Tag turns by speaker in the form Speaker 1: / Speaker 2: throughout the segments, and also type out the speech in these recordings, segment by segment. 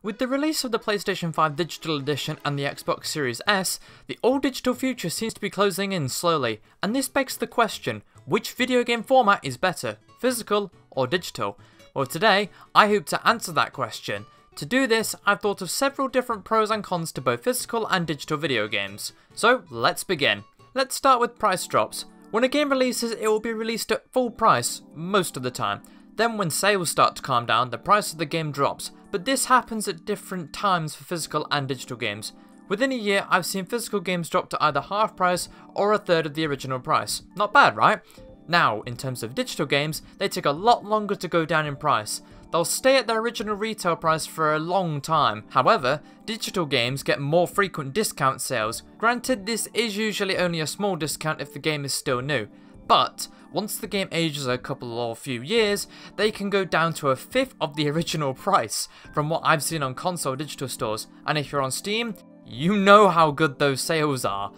Speaker 1: With the release of the PlayStation 5 Digital Edition and the Xbox Series S, the all digital future seems to be closing in slowly, and this begs the question which video game format is better, physical or digital? Well, today I hope to answer that question. To do this, I've thought of several different pros and cons to both physical and digital video games. So, let's begin. Let's start with price drops. When a game releases, it will be released at full price, most of the time. Then when sales start to calm down, the price of the game drops, but this happens at different times for physical and digital games. Within a year, I've seen physical games drop to either half price or a third of the original price. Not bad, right? Now, in terms of digital games, they take a lot longer to go down in price. They'll stay at their original retail price for a long time. However, digital games get more frequent discount sales. Granted, this is usually only a small discount if the game is still new, but once the game ages a couple or few years, they can go down to a fifth of the original price from what I've seen on console digital stores. And if you're on Steam, you know how good those sales are.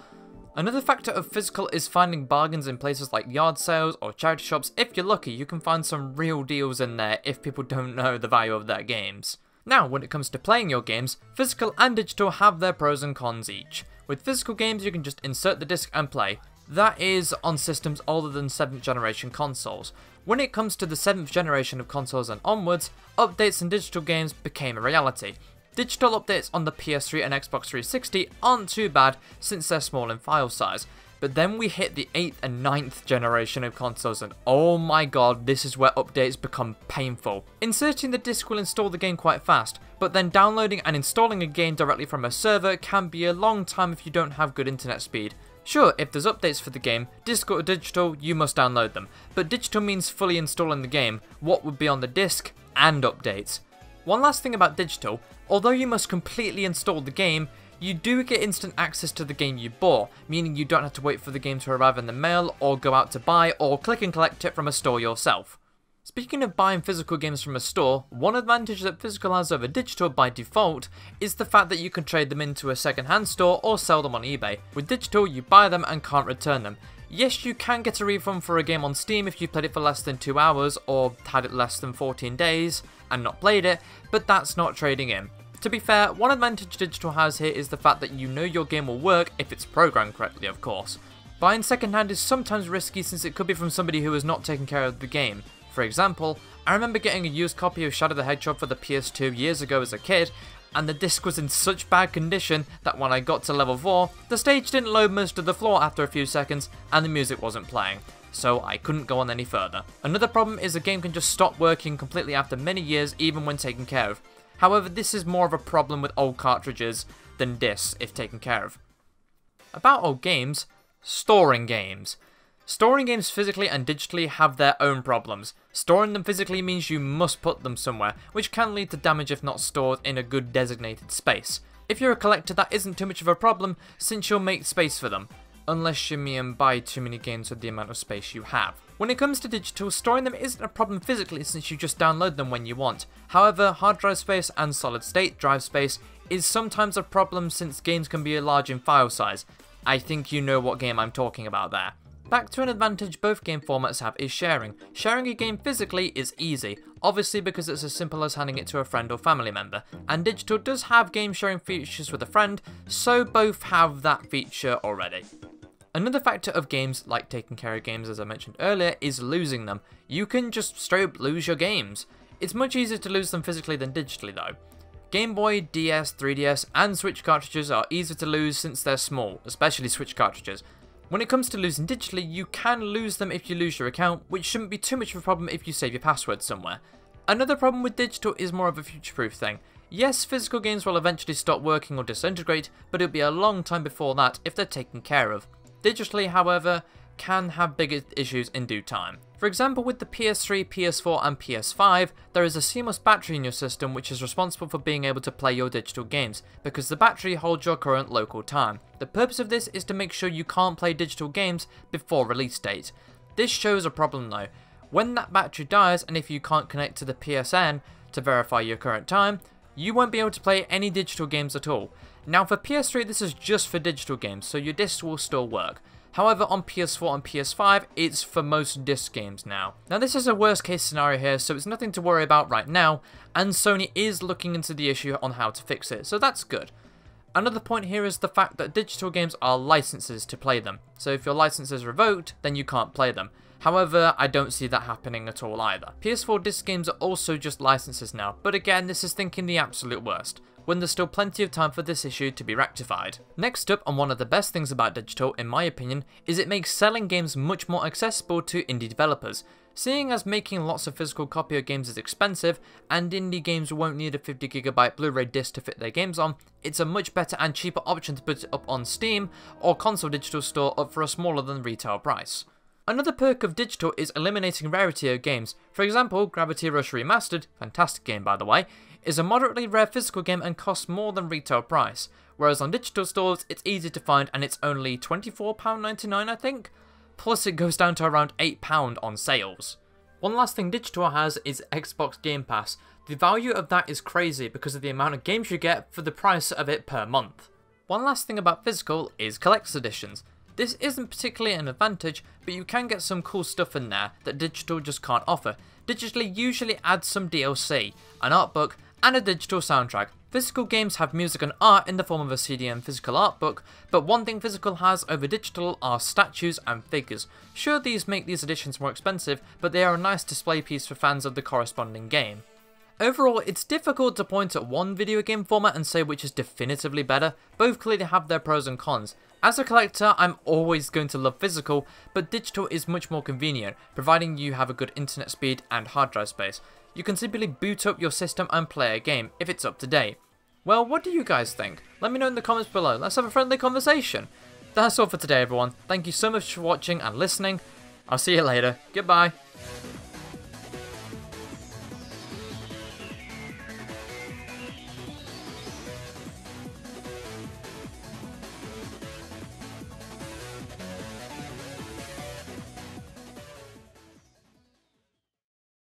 Speaker 1: Another factor of physical is finding bargains in places like yard sales or charity shops. If you're lucky, you can find some real deals in there if people don't know the value of their games. Now, when it comes to playing your games, physical and digital have their pros and cons each. With physical games, you can just insert the disc and play. That is on systems older than 7th generation consoles. When it comes to the 7th generation of consoles and onwards, updates in digital games became a reality. Digital updates on the PS3 and Xbox 360 aren't too bad since they're small in file size, but then we hit the 8th and 9th generation of consoles and oh my god, this is where updates become painful. Inserting the disc will install the game quite fast, but then downloading and installing a game directly from a server can be a long time if you don't have good internet speed. Sure, if there's updates for the game, disc or digital, you must download them, but digital means fully installing the game, what would be on the disc, and updates. One last thing about digital, although you must completely install the game, you do get instant access to the game you bought, meaning you don't have to wait for the game to arrive in the mail, or go out to buy, or click and collect it from a store yourself. Speaking of buying physical games from a store, one advantage that physical has over digital by default is the fact that you can trade them into a second-hand store or sell them on eBay. With digital, you buy them and can't return them. Yes, you can get a refund for a game on Steam if you played it for less than 2 hours or had it less than 14 days and not played it, but that's not trading in. To be fair, one advantage digital has here is the fact that you know your game will work if it's programmed correctly, of course. Buying secondhand is sometimes risky since it could be from somebody who has not taken care of the game. For example, I remember getting a used copy of Shadow the Hedgehog for the PS2 years ago as a kid, and the disc was in such bad condition that when I got to level 4, the stage didn't load most of the floor after a few seconds and the music wasn't playing, so I couldn't go on any further. Another problem is the game can just stop working completely after many years even when taken care of. However, this is more of a problem with old cartridges than discs if taken care of. About old games, storing games. Storing games physically and digitally have their own problems. Storing them physically means you must put them somewhere, which can lead to damage if not stored in a good designated space. If you're a collector, that isn't too much of a problem, since you'll make space for them. Unless you me and buy too many games with the amount of space you have. When it comes to digital, storing them isn't a problem physically since you just download them when you want. However, hard drive space and solid state drive space is sometimes a problem since games can be large in file size. I think you know what game I'm talking about there. Back to an advantage both game formats have is sharing. Sharing a game physically is easy, obviously because it's as simple as handing it to a friend or family member, and digital does have game sharing features with a friend, so both have that feature already. Another factor of games, like taking care of games as I mentioned earlier, is losing them. You can just straight up lose your games. It's much easier to lose them physically than digitally though. Game Boy, DS, 3DS, and Switch cartridges are easier to lose since they're small, especially Switch cartridges, when it comes to losing digitally, you can lose them if you lose your account, which shouldn't be too much of a problem if you save your password somewhere. Another problem with digital is more of a future-proof thing. Yes, physical games will eventually stop working or disintegrate, but it'll be a long time before that if they're taken care of. Digitally, however, can have bigger issues in due time. For example, with the PS3, PS4 and PS5, there is a CMOS battery in your system which is responsible for being able to play your digital games, because the battery holds your current local time. The purpose of this is to make sure you can't play digital games before release date. This shows a problem though. When that battery dies and if you can't connect to the PSN to verify your current time, you won't be able to play any digital games at all. Now for PS3 this is just for digital games, so your discs will still work. However, on PS4 and PS5, it's for most disc games now. Now this is a worst case scenario here, so it's nothing to worry about right now, and Sony is looking into the issue on how to fix it, so that's good. Another point here is the fact that digital games are licenses to play them, so if your license is revoked, then you can't play them. However, I don't see that happening at all either. PS4 disc games are also just licenses now, but again, this is thinking the absolute worst when there's still plenty of time for this issue to be rectified. Next up, and one of the best things about digital, in my opinion, is it makes selling games much more accessible to indie developers. Seeing as making lots of physical copy of games is expensive, and indie games won't need a 50GB Blu-ray disc to fit their games on, it's a much better and cheaper option to put it up on Steam or console digital store up for a smaller than retail price. Another perk of digital is eliminating rarity of games. For example, Gravity Rush Remastered, fantastic game by the way, is a moderately rare physical game and costs more than retail price, whereas on digital stores it's easy to find and it's only £24.99 I think, plus it goes down to around £8 on sales. One last thing digital has is Xbox Game Pass. The value of that is crazy because of the amount of games you get for the price of it per month. One last thing about physical is collector's editions. This isn't particularly an advantage, but you can get some cool stuff in there that digital just can't offer. Digitally usually adds some DLC, an art book, and a digital soundtrack. Physical games have music and art in the form of a CD and physical art book, but one thing physical has over digital are statues and figures. Sure, these make these editions more expensive, but they are a nice display piece for fans of the corresponding game. Overall, it's difficult to point at one video game format and say which is definitively better, both clearly have their pros and cons. As a collector, I'm always going to love physical, but digital is much more convenient, providing you have a good internet speed and hard drive space. You can simply boot up your system and play a game, if it's up to date. Well, what do you guys think? Let me know in the comments below, let's have a friendly conversation. That's all for today everyone, thank you so much for watching and listening, I'll see you later, goodbye.